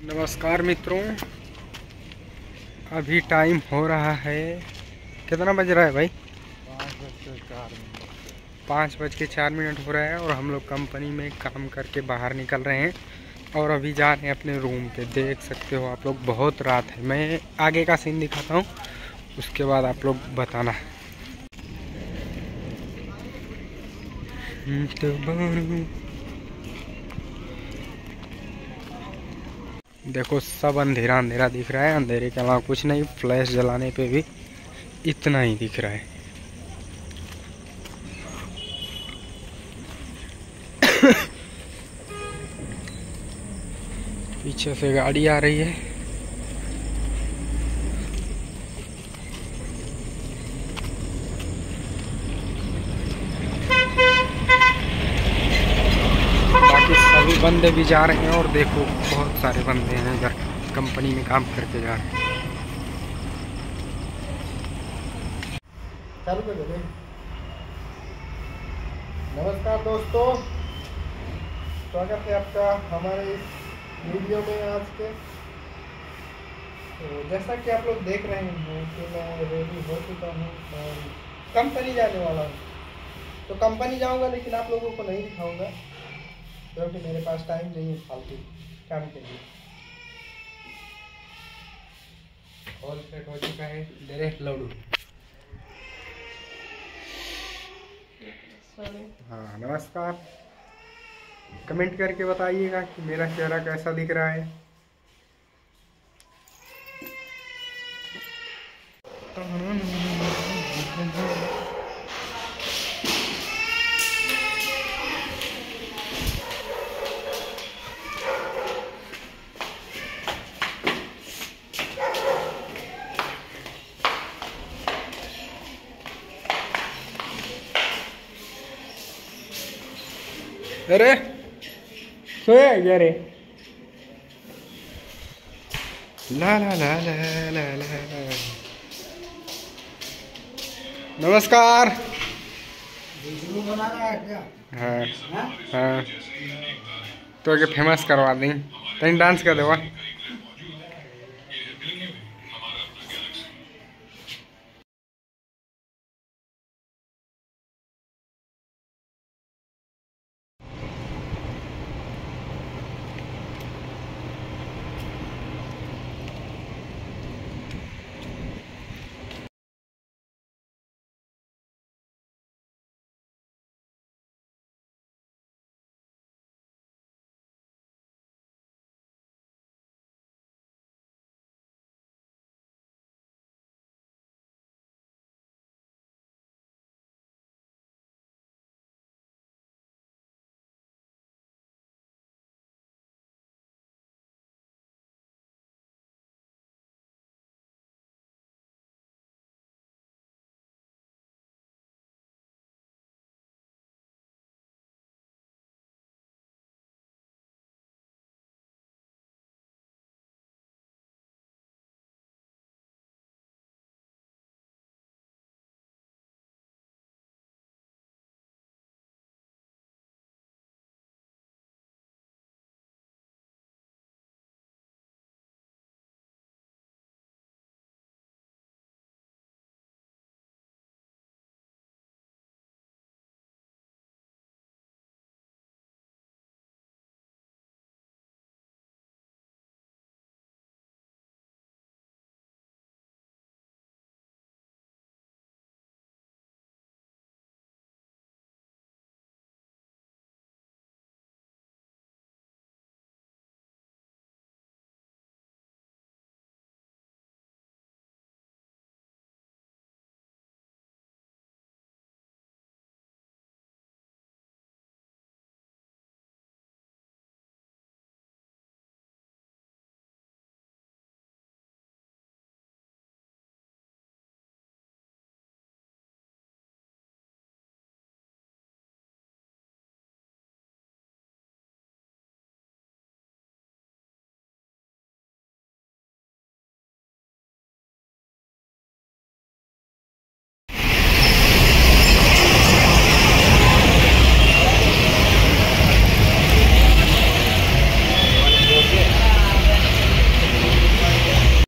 नमस्कार मित्रों। अभी टाइम हो रहा है। कितना बज रहा है भाई? पाँच बज के चार मिनट हो रहा है और हम लोग कंपनी में काम करके बाहर निकल रहे हैं और अभी जा रहे हैं अपने रूम पे। देख सकते हो आप लोग, बहुत रात है। मैं आगे का सीन दिखाता हूँ, उसके बाद आप लोग बताना। तो देखो, सब अंधेरा अंधेरा दिख रहा है, अंधेरे के अलावा कुछ नहीं, फ्लैश जलाने पे भी इतना ही दिख रहा है। पीछे से गाड़ी आ रही है। सभी बंदे भी जा रहे हैं और देखो बहुत सारे बंदे हैं इधर। कंपनी में काम करके जा रहे हैं। नमस्कार दोस्तों। स्वागत है आपका हमारे इस वीडियो में आज के। तो जैसा कि आप लोग देख रहे हैं कि मैं रेडी हो चुका हूँ कंपनी जाने वाला हूँ। तो कंपनी जाऊँगा लेकिन आप लोगों को नहीं दिखाऊँगा। क्योंकि मेरे पास टाइम नहीं है फालतू काम के लिए। ऑल सेट हो चुका है डायरेक्ट लोड हाँ नमस्कार। कमेंट करके बताइएगा कि मेरा चेहरा कैसा दिख रहा है। अरे। सोया क्या रे? ला ला ला ला ला ला। नमस्कार। है क्या हाँ। हाँ तो आगे फ़ेमस करवा दी तीन डांस कर देवा